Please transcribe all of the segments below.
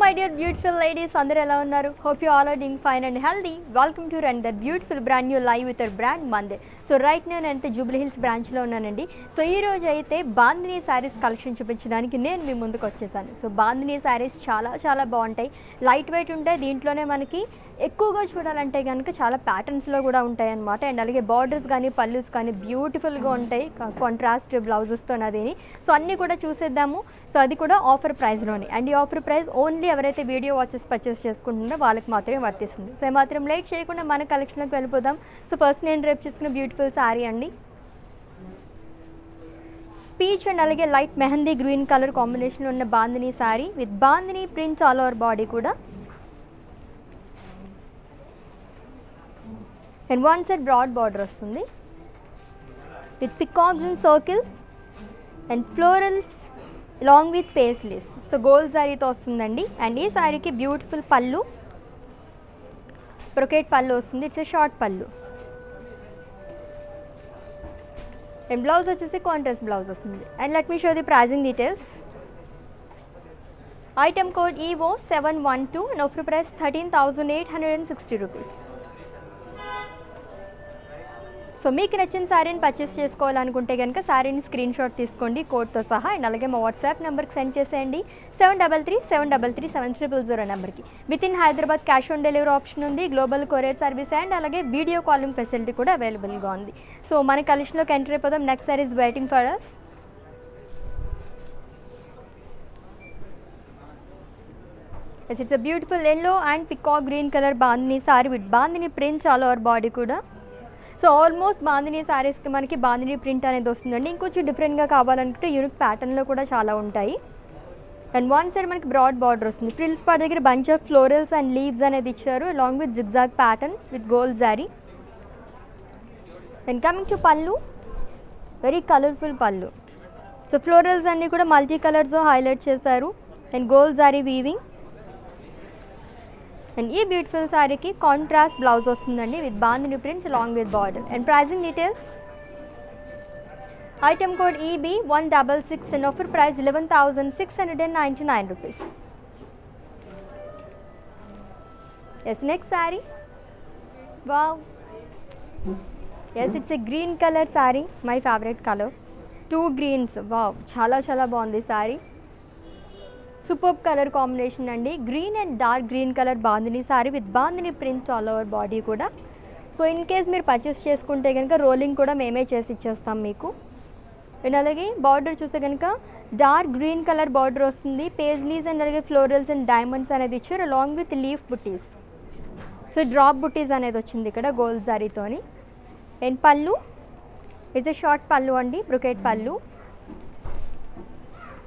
My dear beautiful ladies అందరూ ఎలా ఉన్నారు? Hope you all are doing fine and healthy welcome to run that beautiful brand new live with brand Monday so right నేను అయితే Jubilee Hills బ్రాంచ్లో ఉన్నానండి. So ఈ రోజు అయితే బాందినీ శారీస్ కలెక్షన్ చూపించడానికి నేను మీ ముందుకు వచ్చేసాను. సో బాందినీ శారీస్ చాలా చాలా బాగుంటాయి. లైట్ వెయిట్ ఉంటాయి దీంట్లోనే మనకి ఎక్కువగా చూడాలంటే కనుక చాలా ప్యాటర్న్స్లో కూడా ఉంటాయి అనమాట అండ్ అలాగే బార్డర్స్ కానీ పల్లూస్ కానీ బ్యూటిఫుల్గా ఉంటాయి. కాంట్రాస్ట్ బ్లౌజెస్తో అదేని. సో అన్నీ కూడా చూసేద్దాము. సో అది కూడా ఆఫర్ ప్రైస్లోనే అండ్ ఈ ఆఫర్ ప్రైస్ ఓన్లీ ఎవరైతే వీడియో వాచెస్ పర్చేస్ చేసుకుంటున్నారో వాళ్ళకి మాత్రమే వర్తిస్తుంది. సో మాత్రం లేట్ చేయకుండా మన కలెక్షన్లోకి వెళ్ళిపోదాం. సో ఫస్ట్ నేను రేపు చేసుకున్న బ్యూటిఫుల్ శారీ అండి. పీచ్ అండ్ అలాగే లైట్ మెహందీ గ్రీన్ కలర్ కాంబినేషన్లో ఉన్న bandhani sari with bandhani print all over body కూడా. And one side broad border వస్తుంది. With peacocks and circles and florals long with paisleys so gold శారీతో వస్తుందండి. అండ్ ఈ శారీకి beautiful pallu. Brocade pallu వస్తుంది. It's a short pallu. And blouse వచ్చేసి contrast blouse వస్తుంది. And let me show the pricing details item code EO seven one two and offer price thirteen thousand eight hundred and sixty rupees so మీకు నచ్చిన శారీని purchase చేసుకోవాలనుకుంటే కనుక శారీని screen shot తీసుకోండి కోడ్తో సహా అండ్ అలాగే మా వాట్సాప్ నెంబర్కి సెండ్ చేసేయండి. Seven double three seven double three seven triple zero నెంబర్కి with in Hyderabad cash on delivery option ఉంది గ్లోబల్ కొరియర్ సర్వీస్ అండ్ అలాగే వీడియో కాలింగ్ ఫెసిలిటీ కూడా అవైలబుల్గా ఉంది. సో మన కలెక్షన్లోకి ఎంటర్ అయిపోదాం. Next sari is waiting for us yes it's a beautiful yellow and peacock green colour bandhani sari with bandhani print చాలా over body కూడా. So almost bandhani శారీస్కి మనకి బాందినీ ప్రింట్ అనేది వస్తుందండి. ఇంకొంచెం డిఫరెంట్గా కావాలనుకుంటే యూనిక్ ప్యాటర్న్లో కూడా చాలా ఉంటాయి. అండ్ వన్ సైడ్ మనకి బ్రాడ్ బార్డర్ వస్తుంది. ఫ్రిల్స్ పార్ట్ దగ్గర bunch of florals and leaves అనేది ఇచ్చారు along with zigzag pattern with gold zari and coming to pallu very colourful pallu. So florals అన్నీ కూడా మల్టీ కలర్స్తో హైలైట్ చేశారు. And gold zari weaving and ఈ beautiful శారీకి contrast blouse వస్తుందండి. With bandhani prints long with border and pricing details item code EB one double six and offer price eleven thousand six hundred and ninety nine rupees yes next sari wow yes it's a green colour sari my favourite colour too greens wow చాలా చాలా బాగుంది sari super colour combination అండి. Green and dark green colour bandhani sari with bandhani print all over body కూడా. So in case మీరు purchase చేసుకుంటే కనుక rolling కూడా మేమే చేసి ఇచ్చేస్తాం మీకు. అండ్ అలాగే బార్డర్ చూస్తే కనుక డార్క్ గ్రీన్ కలర్ బార్డర్ వస్తుంది. పేజ్లీస్ అండ్ అలాగే ఫ్లోరల్స్ అండ్ డైమండ్స్ అనేది ఇచ్చారు along with leaf butis. So drop butis అనేది వచ్చింది ఇక్కడ gold జారీతోని and pallu it's a short pallu అండి బ్రొకెట్ పళ్ళు.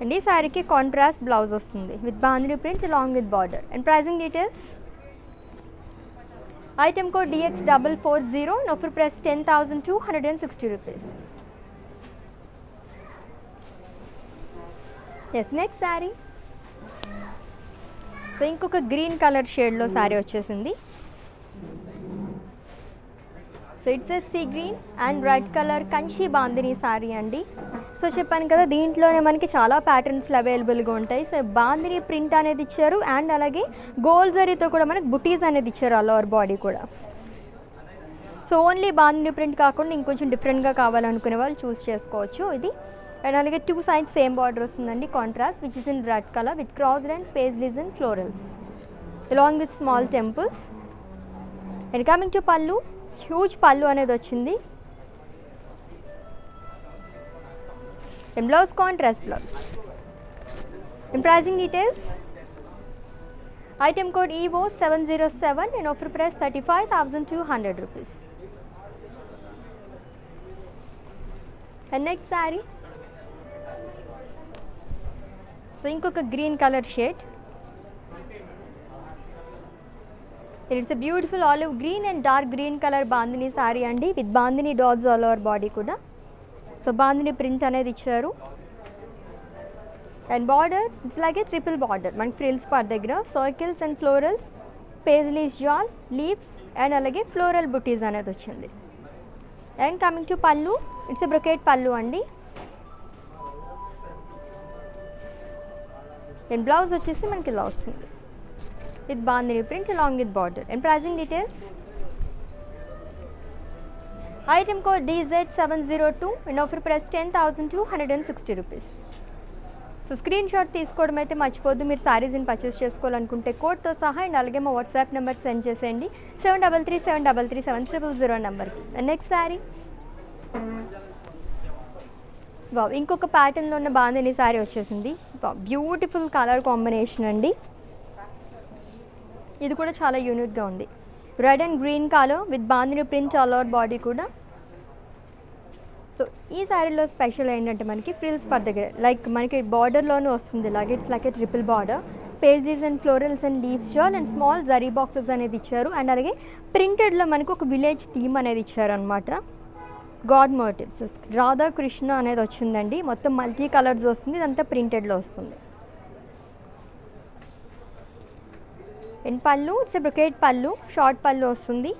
అండ్. ఈ శారీకి కాంట్రాస్ట్ బ్లౌజ్ వస్తుంది with bandhani print long with border and pricing details item code DX double four zero offer price ten thousand two hundred and sixty rupees yes next sari so ఇంకొక green colour షేడ్లో శారీ వచ్చేసింది. So it's a sea green and red colour Kanchi bandhani sari అండి. So చెప్పాను కదా దీంట్లోనే మనకి చాలా ప్యాటర్న్స్లు అవైలబుల్గా ఉంటాయి. సో బాందిని ప్రింట్ అనేది ఇచ్చారు అండ్ అలాగే గోల్డ్ జరీతో కూడా మనకి బుటీస్ అనేది ఇచ్చారు ఆల్ ఓవర్ బాడీ కూడా. సో ఓన్లీ బాందిని ప్రింట్ కాకుండా ఇంకొంచెం డిఫరెంట్గా కావాలనుకునే వాళ్ళు చూస్ చేసుకోవచ్చు ఇది. అండ్ అలాగే టూ సైడ్స్ సేమ్ బార్డర్ వస్తుందండి contrast which is in red colour with cross and space and florals along with small temples and coming to pallu huge pallu అనేది వచ్చింది. And blouse contrast blouse and pricing details item code E O seven zero seven and offer price thirty five thousand two hundred rupees and next sari so ఇంకొక green colour shade it's a beautiful olive green and dark green colour bandhani sari అండి. With bandhani dots all over body కూడా. So bandhani print అనేది ఇచ్చారు. And border it's like a triple border మనకి frills part దగ్గర. Circles and florals paisleys jaal leaves and అలాగే floral బుటీస్ అనేది వచ్చింది. And coming to pallu it's a brocade pallu అండి. And blouse వచ్చేసి మనకి ఇలా వస్తుంది. With bandhani print along with border. And pricing details. Item code DZ702 and offer price 10,260 rupees. So screen shot తీసుకోవడం అయితే మర్చిపోద్దు మీరు శారీస్ని పర్చేస్ చేసుకోవాలనుకుంటే కోడ్తో సహా అండ్ అలాగే మా వాట్సాప్ నెంబర్ సెండ్ చేసేయండి seven double three seven double three seven triple zero నెంబర్కి నెక్స్ట్ శారీ వావ్ ఇంకొక ప్యాటర్న్లో ఉన్న బాగుంది శారీ వచ్చేసింది బ్యూటిఫుల్ కలర్ కాంబినేషన్ అండి ఇది కూడా చాలా యూనిక్గా ఉంది. రెడ్ అండ్ గ్రీన్ కాలో with bandhani print all over body కూడా. సో ఈ శారీలో స్పెషల్ ఏంటంటే మనకి ఫ్రిల్స్ పర్ దగ్గర లైక్ మనకి బార్డర్లోనే వస్తుంది ఇలాగే it's like a triple border paisleys and florals and leaves jaal and small zari boxes అనేది ఇచ్చారు. అండ్ అలాగే ప్రింటెడ్లో మనకు ఒక విలేజ్ థీమ్ అనేది ఇచ్చారు అనమాట గాడ్ మోటివ్స్ రాధాకృష్ణ అనేది వచ్చిందండి. మొత్తం మల్టీ కలర్స్ వస్తుంది ఇదంతా ప్రింటెడ్లో వస్తుంది. అండ్ పళ్ళు ఇట్స్ బ్రొకేట్ పళ్ళు షార్ట్ పళ్ళు వస్తుంది.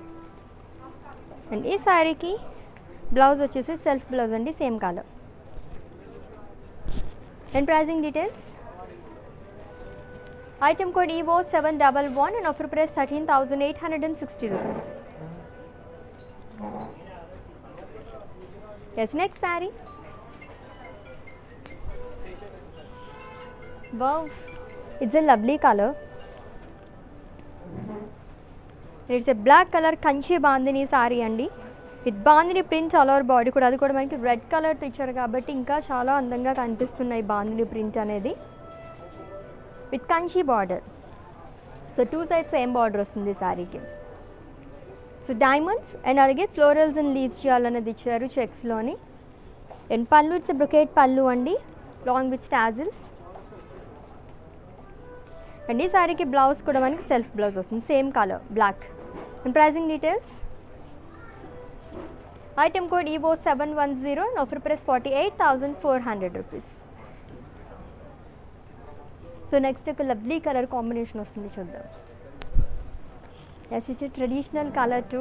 అండ్ ఈ శారీకి బ్లౌజ్ వచ్చేసి సెల్ఫ్ బ్లౌజ్ అండి same colour. And pricing details? Item code E O seven double one and offer price thirteen thousand eight hundred and sixty rupees. Yes next sari wow it's a lovely colour it's a black colour Kanchi bandhani sari అండి with bandhani print all over body కూడా అది కూడా మనకి red కలర్తో ఇచ్చారు కాబట్టి ఇంకా చాలా అందంగా కనిపిస్తున్నాయి బాందిని ప్రింట్ అనేది with Kanchi border so two sides same border వస్తుంది శారీకి సో డైమండ్స్ అండ్ అలాగే ఫ్లోరల్స్ అండ్ లీవ్స్ చేయాలన్నది ఇచ్చారు చెక్స్లోని and pallu it's brocade pallu అండి లాంగ్ విత్ స్టాజిల్స్ అండ్ ఈ శారీకి బ్లౌజ్ కూడా మనకి సెల్ఫ్ బ్లౌజ్ వస్తుంది same colour black and pricing details item code E O seven one zero and offer price forty eight thousand four hundred rupees so next ఒక lovely colour combination వస్తుంది చూద్దాం. Yes ఇచ్చే traditional colour to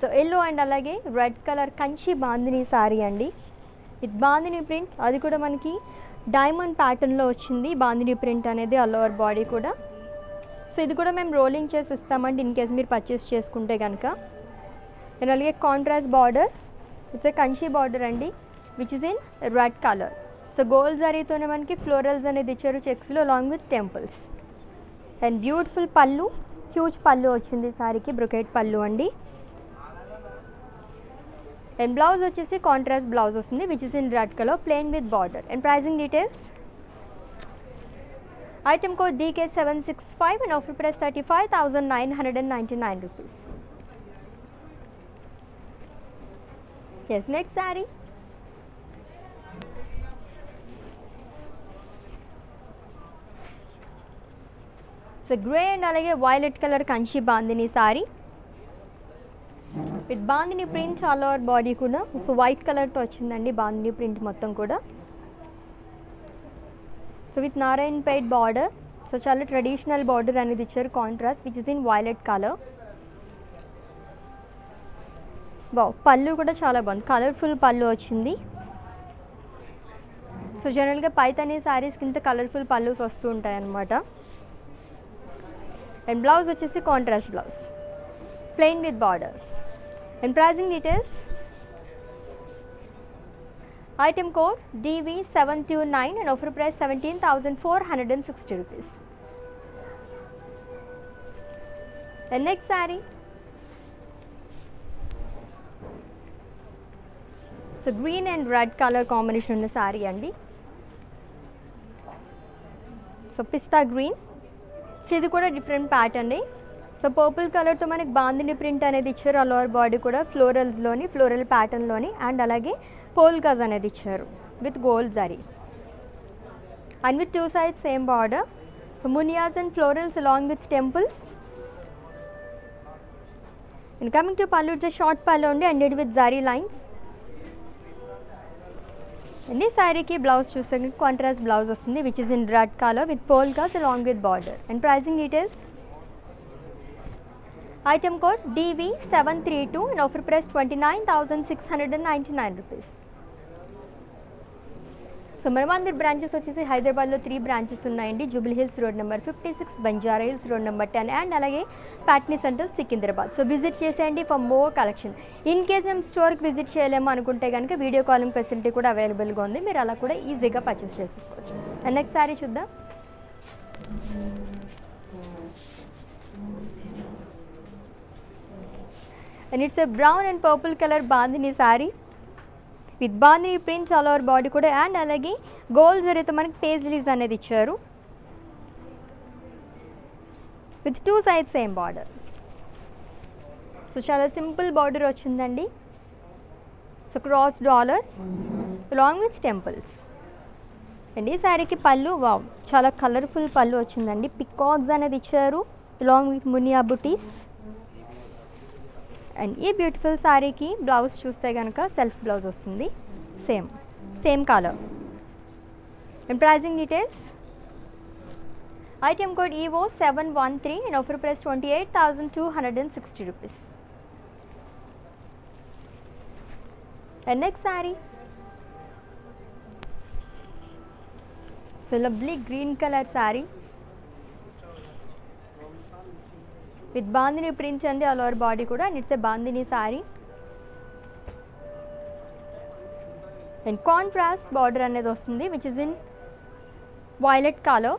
so yellow and అలాగే red colour Kanchi bandhani sorry అండి. ఇది bandhani print అది కూడా మనకి డైమండ్ ప్యాటర్న్లో వచ్చింది బాందిని ప్రింట్ అనేది ఆల్ ఓవర్ బాడీ కూడా. సో ఇది కూడా మేము రోలింగ్ చేసి ఇస్తామండి ఇన్ కేస్ మీరు పర్చేస్ చేసుకుంటే కనుక అండ్ అలాగే contrast border it's a Kanchi border అండి which is in red colour so gold జరీతోనే మనకి ఫ్లోరల్స్ అనేది ఇచ్చారు చెక్స్లో along with temples and beautiful pallu huge pallu వచ్చింది సారీకి బ్రొకెట్ పళ్ళు అండి. అండ్ బ్లౌజ్ వచ్చేసి కాంట్రాస్ట్ బ్లౌజ్ వస్తుంది which is in red colour plain with border and pricing details item code D K seven six five and offer price thirty five thousand nine hundred and ninety nine rupees yes next sari so grey and అలాగే violet colour Kanchi bandhani sari with bandhani print all over body కూడా so white కలర్తో వచ్చిందండి bandhani print మొత్తం కూడా. So with Narayanpet border so చాలా traditional border అనేది ఇచ్చారు contrast which is in violet colour బా పళ్ళు కూడా చాలా బాగుంది. కలర్ఫుల్ పళ్ళు వచ్చింది. సో జనరల్గా పైతనే శారీస్ ఇంత కలర్ఫుల్ పళ్ళుస్ వస్తూ ఉంటాయి అన్నమాట. అండ్ బ్లౌజ్ వచ్చేసి contrast blouse plain with border and pricing details item code D V seven two nine and offer price seventeen thousand four hundred and sixty rupees and next sari so green and red colour combination ఉన్న శారీ అండి. So pista green so ఇది కూడా different pattern అండి so purple కలర్తో మనకి bandhani print అనేది ఇచ్చారు. All over body కూడా ఫ్లోరల్స్లోని ఫ్లోరల్ ప్యాటర్న్లోని అండ్ అలాగే పోల్కాజ్ అనేది ఇచ్చారు with gold zari and with two sides same border so మునియాస్ and florals along with temples and coming to pallu it's short pallu ఉండి and with zari lines and ఈ శారీకి blouse చూస్తే contrast blouse వస్తుంది which is in red colour with polkas along with border and pricing details item code D V seven three two and offer price twenty nine thousand six hundred and ninety nine rupees so మన branches వచ్చేసి హైదరాబాద్లో three branches ఉన్నాయండి. Jubilee Hills road number fifty six Banjara Hills road number ten and అలాగే Patny centre Secunderabad so visit చేసేయండి for more collection in case మేము స్టోర్కి visit చేయలేము అనుకుంటే కనుక వీడియో కాలింగ్ ఫెసిలిటీ కూడా అవైలబుల్గా ఉంది. మీరు అలా కూడా ఈజీగా పర్చేస్ చేసేసుకోవచ్చు. అండ్ నెక్స్ట్ శారీ చూద్దాం. And it's a brown and purple colour bandhani sari with bandhani prints all over body కూడా అండ్ అలాగే గోల్డ్ జరిగితే మనకి పేజ్లీస్ అనేది ఇచ్చారు with two side same border so చాలా సింపుల్ బార్డర్ వచ్చిందండి so cross dollars long with temples అండి ఈ శారీకి పళ్ళు వావ్ చాలా కలర్ఫుల్ పళ్ళు వచ్చిందండి పికాక్స్ అనేది ఇచ్చారు long with muniya butis and ఈ బ్యూటిఫుల్ శారీకి బ్లౌజ్ చూస్తే కనుక సెల్ఫ్ బ్లౌజ్ వస్తుంది. Same same colour and pricing details item code E O seven one three and offer price twenty eight thousand two hundred and sixty rupees. And next sari so lovely green colour sari with bandhani prints అండి all over body కూడా. And it's a bandhani sari and contrast border అనేది వస్తుంది which is in violet colour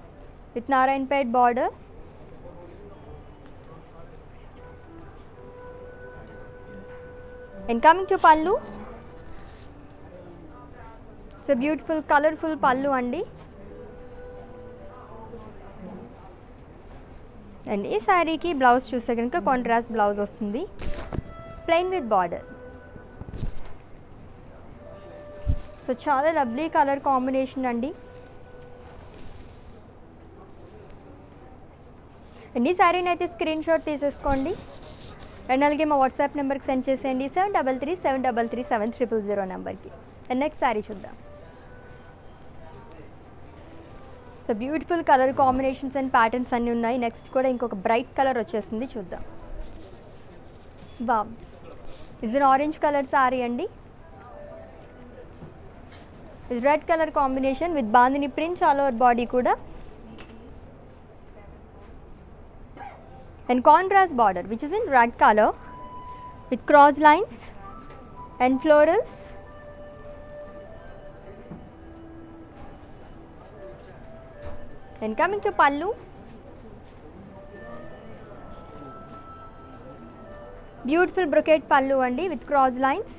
with Narayanpet border and coming to pallu it's beautiful colourful pallu అండి. And ఈ శారీకి blouse చూస్తే కనుక contrast blouse వస్తుంది. Plain with border so చాలా lovely colour combination అండి. అండ్ ఈ శారీని అయితే స్క్రీన్ షాట్ తీసేసుకోండి. అండ్ అలాగే మా వాట్సాప్ నెంబర్కి సెండ్ చేసేయండి. Seven double three seven double three seven triple zero నెంబర్కి అండ్ నెక్స్ట్ శారీ చూద్దాం. So beautiful colour combinations and patterns అన్నీ ఉన్నాయి. నెక్స్ట్ కూడా ఇంకొక బ్రైట్ కలర్ వచ్చేసింది. చూద్దాం. బా ఇస్ ఆరెంజ్ కలర్ సారీ అండి? ఇది red colour combination with bandhani prints all over body కూడా? And contrast border which is in red colour with cross lines and florals and coming to pallu. Beautiful brocade pallu అండి with cross lines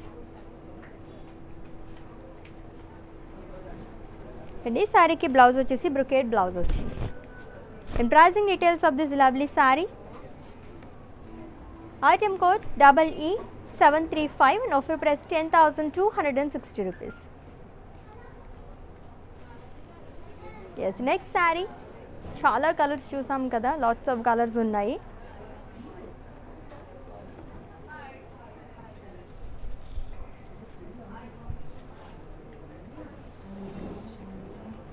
అండి శారీకి blouse వచ్చేసి brocade blouse వస్తుంది. And pricing details of this lovely sari item code double E seven three five and offer price ten thousand two hundred and sixty rupees yes next sari చాలా colours చూసాం కదా lots of colours ఉన్నాయి.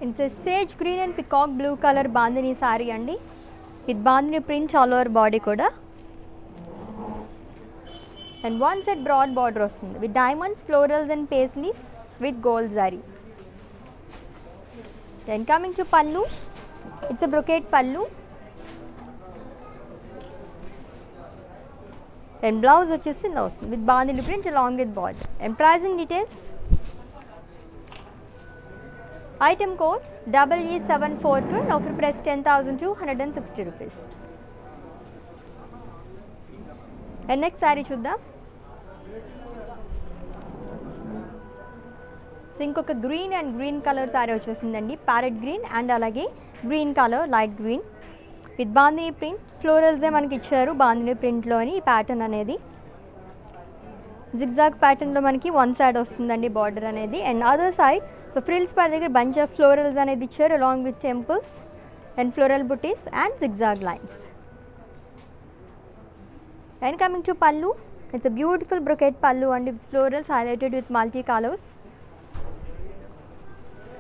It's a sage green and peacock blue colour bandhani sari అండి. With bandhani print all over body కూడా. And one set broad border వస్తుంది. With diamonds florals and paisleys with gold sari then coming to pallu it's a brocade pallu and blouse వచ్చేసి ఇలా వస్తుంది. With bandhani print along with border and details item code double E seven four two and offer price ten thousand two hundred and sixty rupees and next sari చూద్దాం. So ఇంకొక green and green colour sari వచ్చేసిందండి. Parrot green and అలాగే green colour light green with bandhani print. ఫ్లోరల్సే మనకి ఇచ్చారు బాందిని ప్రింట్లోని ఈ pattern అనేది. Zigzag ప్యాటర్న్లో మనకి వన్ సైడ్ వస్తుందండి బార్డర్ అనేది. And other side so frills per దగ్గర బంచ్ ఆఫ్ ఫ్లోరల్స్ అనేది ఇచ్చారు along with temples and floral buttis and zigzag lines. And coming to pallu it's a beautiful brocade pallu and. With florals highlighted with multi colours.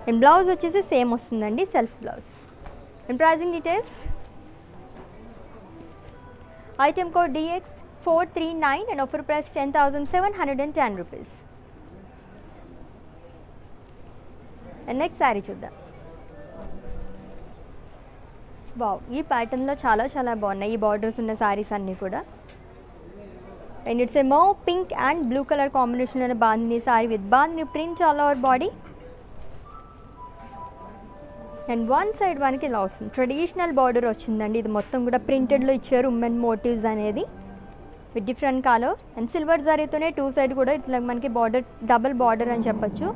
And blouse వచ్చేసి same వస్తుందండి self blouse. And pricing details item code D X four three nine and offer price ten thousand seven hundred and ten rupees and next sari చూద్దాం. Wow ఈ ప్యాటర్న్లో చాలా చాలా బాగున్నాయి ఈ borders ఉన్న శారీస్ అన్నీ కూడా. అండ్ ఇట్స్ ఏ మో pink and blue colour combination ఉన్న bandhani sari with bandhani print all over body and one side మనకి ఇలా వస్తుంది. ట్రెడిషనల్ బార్డర్ వచ్చిందండి. ఇది మొత్తం కూడా ప్రింటెడ్లో ఇచ్చారు. ఉమెన్ మోటివ్స్ అనేది. With different colour and silver జరీతోనే two side కూడా ఇట్లా మనకి బార్డర్ డబుల్ బార్డర్ అని చెప్పొచ్చు.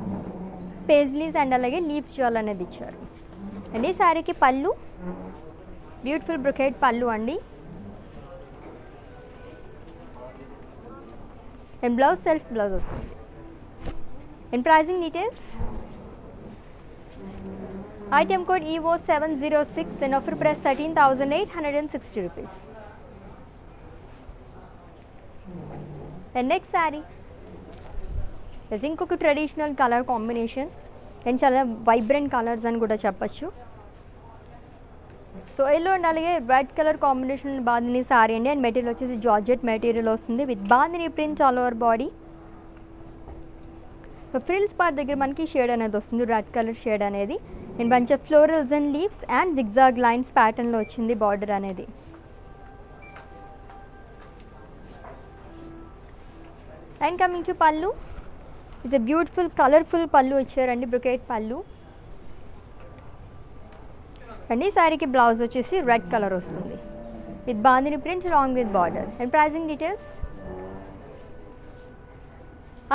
పేజ్లీస్ అండ్ అలాగే లీవ్స్ జ్యువెల్ అనేది ఇచ్చారు. అండ్ ఈ శారీకి పళ్ళు. బ్యూటిఫుల్ బ్రొకెట్ పళ్ళు అండి. అండ్ బ్లౌజ్ సెల్ఫ్ బ్లౌజ్ వస్తుంది. And pricing details item code E O seven zero six and offer price thirteen thousand eight hundred and sixty rupees. And next sari ఇంకొక traditional colour combination and చాలా vibrant colours అని కూడా చెప్పచ్చు. So yellow and అలాగే red colour combination bandhani sari అండి. And material వచ్చేసి georgette material వస్తుంది. With bandhani prints all over body so frills part దగ్గర మనకి షేడ్ అనేది వస్తుంది. రెడ్ కలర్ షేడ్ అనేది. And bunch of florals and leaves and zigzag lines ప్యాటర్న్లో వచ్చింది బార్డర్ అనేది and coming to pallu it's a beautiful colourful pallu ఇచ్చారండి brocade pallu and ఈ శారీకి బ్లౌజ్ వచ్చేసి రెడ్ కలర్ వస్తుంది with bandhani print long with border and pricing details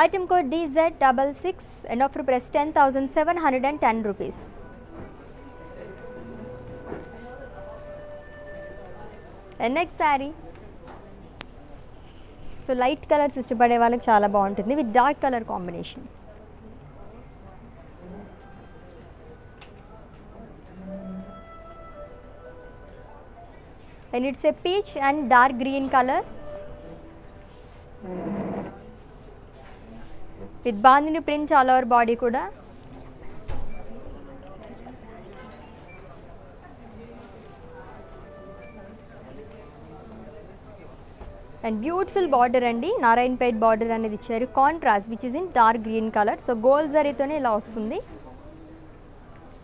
item code DZ double six and offer price ten thousand seven hundred and ten rupees next sari so light colours ఇష్టపడే వాళ్ళకి చాలా బాగుంటుంది with dark colour combination and it's a peach and dark green colour with bandhani print all over body కూడా and beautiful border అండి. Narayanpet border అనేది ఇచ్చారు. Contrast which is in dark green colour so gold జరీతోనే ఇలా వస్తుంది.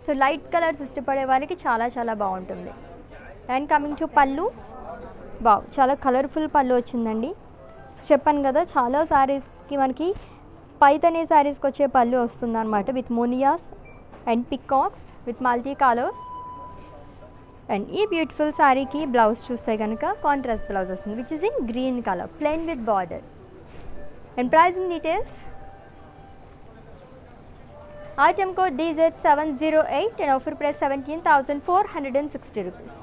So light colours ఇష్టపడే వాళ్ళకి చాలా చాలా బాగుంటుంది. అండ్ కమింగ్ టు పళ్ళు బావ్ చాలా కలర్ఫుల్ పళ్ళు వచ్చిందండి. చెప్పాను కదా చాలా శారీస్కి మనకి పైతనే శారీస్కి వచ్చే పళ్ళు వస్తుంది అనమాట with మోనియాస్ and peacocks with multi colours and ఈ బ్యూటిఫుల్ శారీకి బ్లౌజ్ చూస్తే కనుక కాంట్రాస్ట్ బ్లౌజ్ వస్తుంది which is in green colour plain with border and pricing details item code DZ seven zero eight and offer price seventeen thousand four hundred and sixty rupees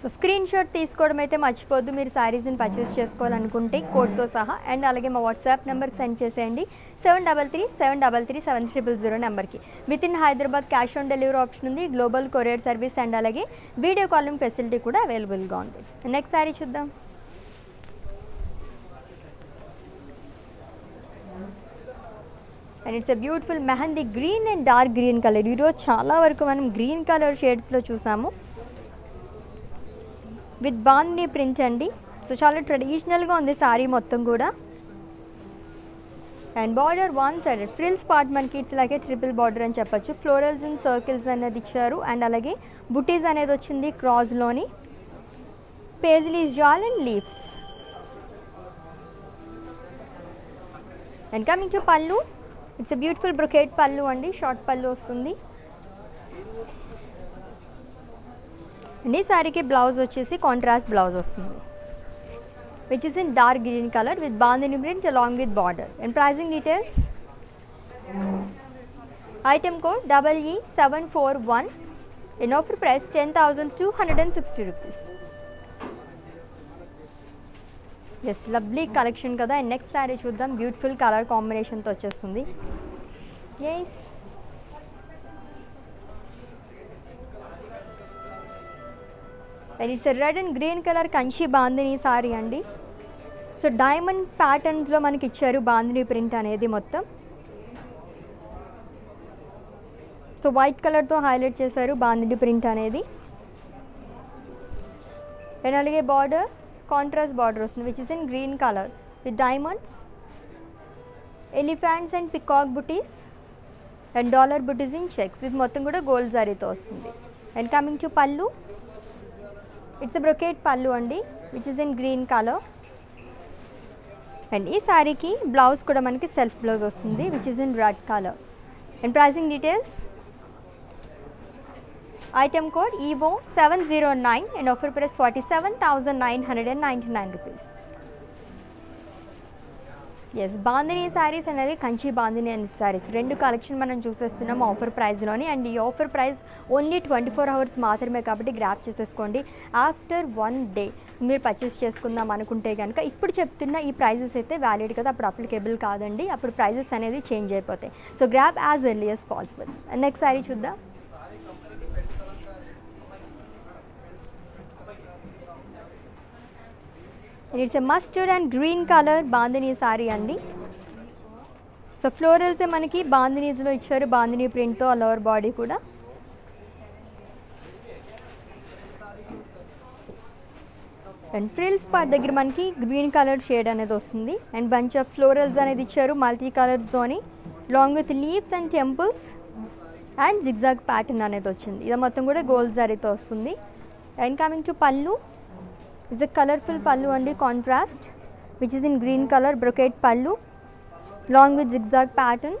so screenshot తీసుకోవడం అయితే మర్చిపోద్దు మీరు శారీస్ని purchase చేసుకోవాలనుకుంటే కోడ్తో సహా and అలాగే మా WhatsApp నెంబర్కి సెండ్ చేసేయండి. Seven double three seven double three seven triple zero నెంబర్కి. With in Hyderabad cash on delivery option ఉంది. గ్లోబల్ కొరియర్ సర్వీస్ అండ్ అలాగే వీడియో కాలింగ్ ఫెసిలిటీ కూడా అవైలబుల్గా ఉంది. నెక్స్ట్ శారీ చూద్దాం. And it's a beautiful mehndi green and dark green colour ఈరోజు చాలా వరకు మనం గ్రీన్ కలర్ షేడ్స్లో చూసాము. విత్ బాందీ ప్రింట్ అండి. సో చాలా ట్రెడిషనల్గా ఉంది శారీ మొత్తం కూడా. And border one side frills part మనకి ఇట్స్ లాగే ట్రిపుల్ బార్డర్ అని చెప్పచ్చు. ఫ్లోరల్స్ అండ్ సర్కిల్స్ అనేది ఇచ్చారు. అండ్ అలాగే బుటీస్ అనేది వచ్చింది క్రాస్లోని paisleys jaal and leaves and coming to pallu it's a beautiful brocade pallu అండి. షార్ట్ పళ్ళు వస్తుంది. అండ్ ఈ శారీకి బ్లౌజ్ వచ్చేసి కాంట్రాస్ట్ బ్లౌజ్ వస్తుంది. Along with border dark green details with code double E seven four one in details. Price ten thousand two hundred and sixty rupees yes lovely collection కదా and next sari చూద్దాం. Beautiful colour కాంబినేషన్తో వచ్చేస్తుంది. Yes and it's red and green colour Kanchi bandhani sari అండి. So diamond ప్యాటర్న్స్లో మనకి ఇచ్చారు bandhani print అనేది మొత్తం. సో వైట్ కలర్తో హైలైట్ చేశారు బాందిని ప్రింట్ అనేది. అండ్ అలాగే బార్డర్ కాంట్రాస్ట్ బార్డర్ వస్తుంది which is in green colour with diamonds elephants and peacock buttis and dollar buttis in checks ఇది మొత్తం కూడా గోల్డ్ జారీతో వస్తుంది. And coming to pallu it's brocade pallu అండి which is in green colour and ఈ శారీకి blouse కూడా మనకి సెల్ఫ్ బ్లౌజ్ వస్తుంది which is in red colour and pricing details item code E O seven zero nine and offer price forty seven thousand nine hundred and ninety nine rupees yes bandhani saris అనేది కంచి బాందిని అని శారీస్ రెండు collection మనం చూసేస్తున్నాం offer ప్రైస్లోని and ఈ offer price only twenty four hours మాత్రమే కాబట్టి grab చేసేసుకోండి. ఆఫ్టర్ వన్ డే మీరు పర్చేస్ చేసుకుందాం అనుకుంటే కనుక ఇప్పుడు చెప్తున్న ఈ ప్రైజెస్ అయితే వ్యాలిడ్ కదా అప్పుడు అప్లికేబుల్ కాదండి. అప్పుడు ప్రైజెస్ అనేది చేంజ్ అయిపోతాయి. So grab as early as possible next sari చూద్దాం. It's a mustard and green colour bandhani sari అండి. సో ఫ్లోరల్సే మనకి బాందినీస్లో ఇచ్చారు. బాందినీ ప్రింట్తో లోవర్ బాడీ కూడా. అండ్ ఫ్రిల్స్ పార్ట్ దగ్గర మనకి గ్రీన్ కలర్ షేడ్ అనేది వస్తుంది. అండ్ బంచ్ ఆఫ్ ఫ్లోరల్స్ అనేది ఇచ్చారు multi కలర్స్తోని long with leaves and temples and zigzag pattern అనేది వచ్చింది. ఇది మొత్తం కూడా గోల్డ్ జారీతో వస్తుంది. And coming to pallu it's a colourful pallu అండి contrast which is in green colour brocade pallu long with zigzag pattern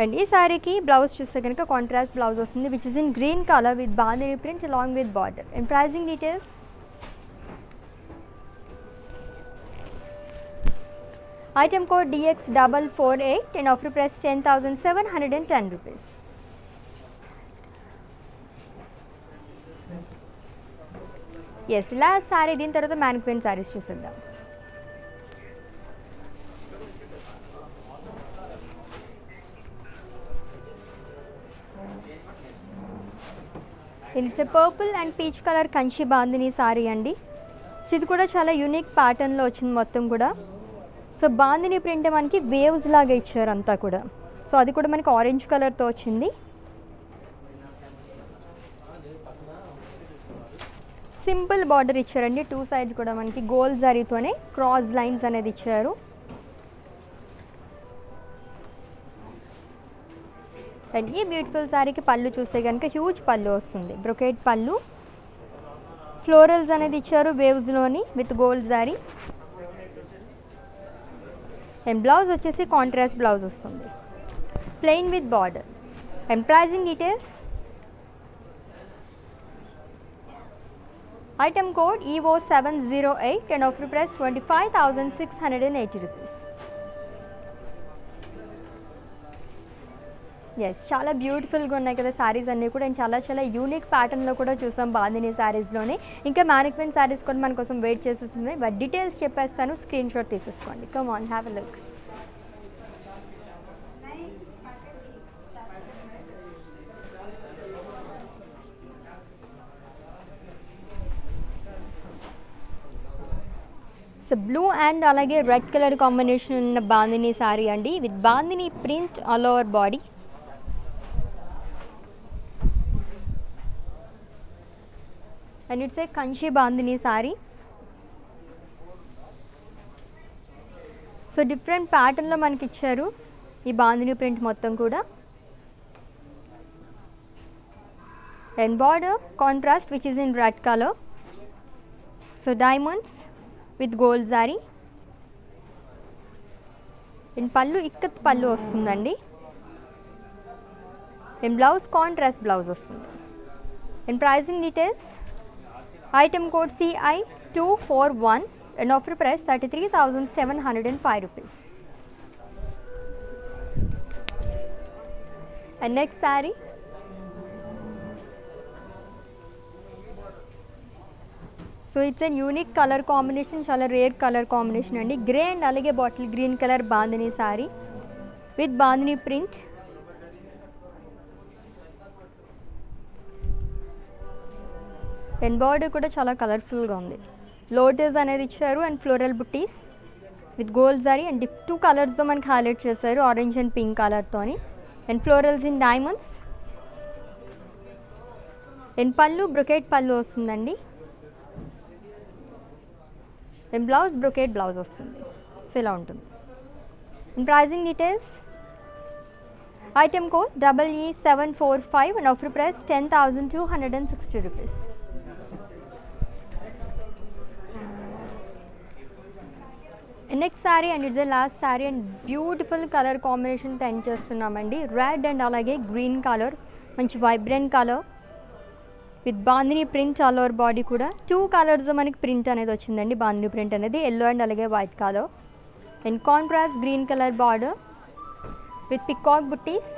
and ఈ శారీకి బ్లౌజ్ చూస్తే కనుక కాంట్రాస్ట్ బ్లౌజ్ వస్తుంది which is in green colour with bandhani print long with border and pricing details item code DX double four eight and offer Yes ఇలా శారీ దీని తర్వాత mannequin saris చూసేద్దాం. It's a purple and peach colour Kanchi bandhani sari అండి. So ఇది కూడా చాలా unique ప్యాటర్న్లో వచ్చింది మొత్తం కూడా. సో బాందిని ప్రింట్ మనకి వేవ్స్ లాగా ఇచ్చారు అంతా కూడా. సో అది కూడా మనకి ఆరెంజ్ కలర్తో వచ్చింది. సింపుల్ బార్డర్ ఇచ్చారండి. టూ సైడ్స్ కూడా మనకి గోల్ జరీతోనే క్రాస్ లైన్స్ అనేది ఇచ్చారు. అండ్ ఈ బ్యూటిఫుల్ శారీకి పళ్ళు చూస్తే కనుక హ్యూజ్ పళ్ళు వస్తుంది. బ్రొకేట్ పళ్ళు. ఫ్లోరల్స్ అనేది ఇచ్చారు వేవ్స్లోని with gold sari and blouse వచ్చేసి కాంట్రాస్ట్ బ్లౌజ్ వస్తుంది. Plain with border. And pricing details item code E O seven zero eight and offer price twenty five thousand six hundred and eighty rupees yes చాలా బ్యూటిఫుల్గా ఉన్నాయి కదా శారీస్ అన్నీ కూడా. And చాలా చాలా యూనిక్ ప్యాటర్న్లో కూడా చూసాం బాందిని శారీస్లోనే ఇంకా మేనేజ్మెంట్ శారీస్ కూడా మన కోసం వెయిట్ చేసేస్తుంది. బట్ డీటెయిల్స్ చెప్పేస్తాను స్క్రీన్ షాట్ తీసేసుకోండి. Come on have a look blue and అలాగే రెడ్ కలర్ కాంబినేషన్ ఉన్న బాందిని శారీ అండి. With bandhani print all over body and it's a Kanchi bandhani sari so different ప్యాటర్న్లో మనకి ఇచ్చారు ఈ బాందిని ప్రింట్ మొత్తం కూడా. And border contrast which is in red colour so diamonds with gold zari and pallu ikat pallu వస్తుందండి. And blouse contrast blouse వస్తుంది. And pricing details. Item code C I two four one and offer price thirty three thousand seven hundred and five rupees. And next sari so it's an unique colour combination చాలా rare colour combination అండి. Grey and అలాగే bottle green colour bandhani sari with bandhani print. And కూడా చాలా కలర్ఫుల్గా ఉంది. Lotus అనేది ఇచ్చారు and floral buttis with gold zari and two కలర్స్తో మనకి హైలైట్ చేశారు orange and pink కలర్తోని and florals in diamonds and pallu brocade pallu వస్తుందండి. దెన్ బ్లౌజ్ బ్రొకేట్ బ్లౌజ్ వస్తుంది. సో ఇలా ఉంటుంది. In pricing details, item code EE745 and offer price 10,260 rupees. Next sari and it's the last sari and beautiful colour కాంబినేషన్తో end చేస్తున్నామండి. Red and అలాగే green colour మంచి vibrant colour with bandhani print all over body కూడా. Two colours మనకి print అనేది వచ్చిందండి. Bandhani print అనేది yellow and అలాగే white colour. And contrast green colour border with peacock buttis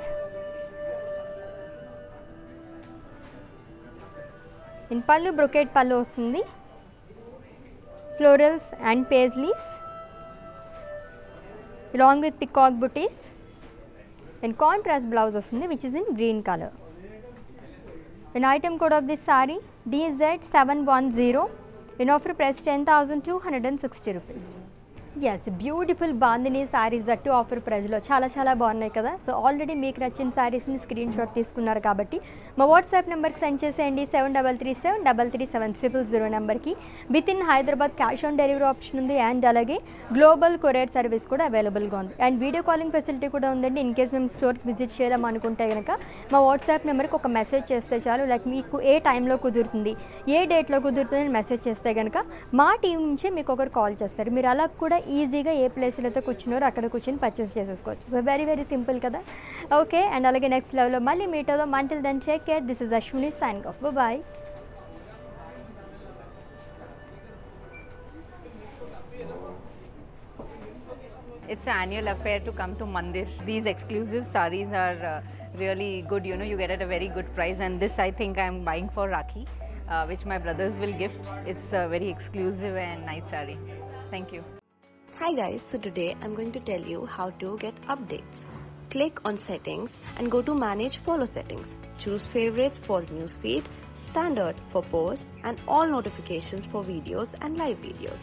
and pallu brocade pallu వస్తుంది. Florals and paisleys long with peacock buttis and contrast blouse వస్తుంది which is in green colour an item code of this saree DZ710 in offer price 10260 rupees yes beautiful bandhani saris that offer ప్రైస్లో చాలా చాలా బాగున్నాయి కదా so already మీకు నచ్చిన శారీస్ని screen shot తీసుకున్నారు కాబట్టి మా వాట్సాప్ నెంబర్కి సెండ్ చేసేయండి. Seven double three seven double three seven triple zero నెంబర్కి with in Hyderabad cash on delivery option ఉంది అండ్ అలాగే గ్లోబల్ కొరియర్ సర్వీస్ కూడా అవైలబుల్గా ఉంది. అండ్ వీడియో కాలింగ్ ఫెసిలిటీ కూడా ఉందండి. ఇన్ కేస్ మేము స్టోర్కి విజిట్ చేయాలి అనుకుంటే కనుక మా వాట్సాప్ నెంబర్కి ఒక మెసేజ్ చేస్తే చాలు. లైక్ మీకు ఏ టైంలో కుదురుతుంది ఏ డేట్లో కుదురుతుంది అని మెసేజ్ చేస్తే కనుక మా టీం నుంచే మీకు ఒకరు కాల్ చేస్తారు. మీరు అలా కూడా ఈజీగా ఏ ప్లేస్లో అయితే కూర్చున్నారో అక్కడ కూర్చొని పర్చేస్ చేసేసుకోవచ్చు సో వెరీ వెరీ సింపుల్ కదా ఓకే అండ్ అలాగే నెక్స్ట్ లెవెల్లో మళ్ళీ మీట్ అవుదాం మంటిల్ then take care this is Ashwini sign off bye It's an annual affair to come to Mandir. These exclusive saris are uh, really good. You know, you get at a very good price. And this, I think, I'm buying for Rakhi, uh, which my brothers will gift. It's a very exclusive and nice sari. Thank you. Hi guys, so today I'm going to tell you how to get updates. Click on settings and go to manage follow settings. Choose favorites for newsfeed, standard for posts and all notifications for videos and live videos.